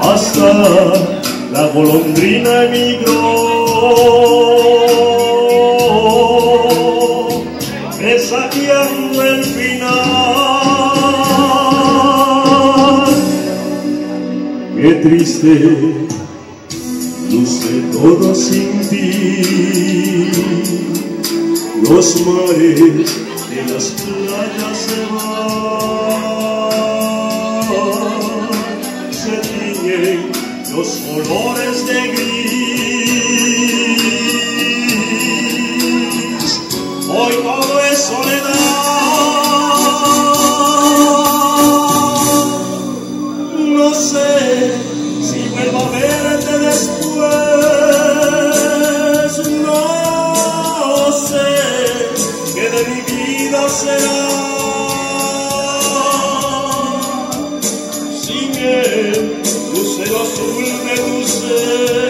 hasta la golondrina emigró. Presagiando el final. Qué triste luce todo sin ti. Los mares de las playas se van, se tiñen los colores de gris. Hoy todo es soledad. No sé si vuelvo vida será. Sin el lucero azul de tu ser.